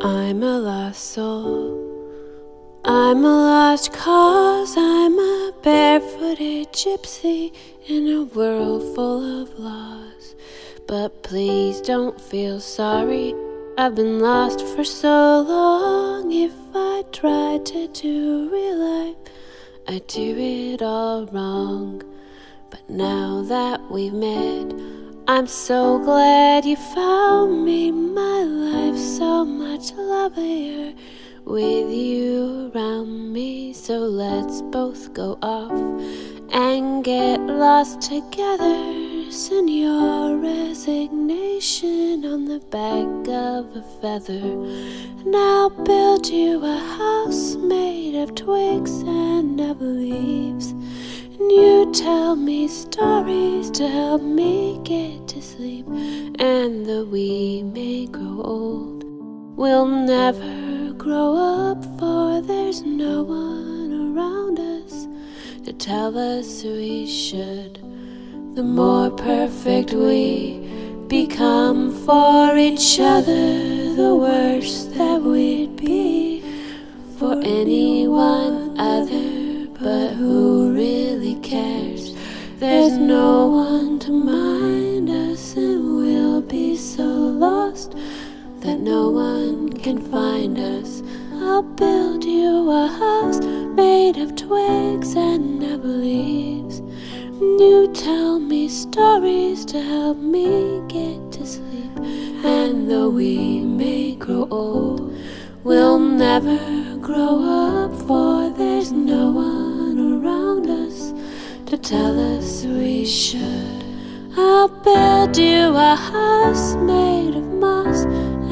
I'm a lost soul. I'm a lost cause. I'm a barefooted gypsy in a world full of laws. But please don't feel sorry. I've been lost for so long. If I tried to do real life, I'd do it all wrong. But now that we've met, I'm so glad you found me. My so much lovelier with you around me. So let's both go off and get lost together. Send your resignation on the back of a feather. And I'll build you a house made of twigs and never leaves. And you tell me stories to help me get to sleep. And though we may grow old, we'll never grow up, for there's no one around us to tell us we should. The more perfect we become for each other, the worse that we'd be for anyone other. But who really cares? There's no one to mind us, and we'll be so lost that no can find us. I'll build you a house made of twigs and never leaves. You tell me stories to help me get to sleep. And though we may grow old, we'll never grow up, for there's no one around us to tell us we should. I'll build you a house made of moss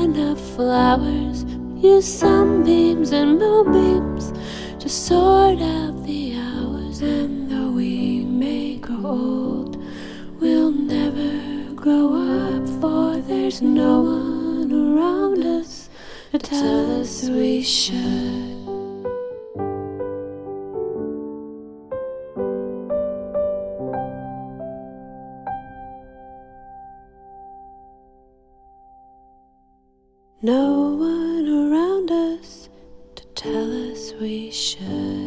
and of flowers. Use sunbeams and moonbeams to sort out the hours. And though we may grow old, we'll never grow up, for there's no one around us to tell us we should. No one tell us we should.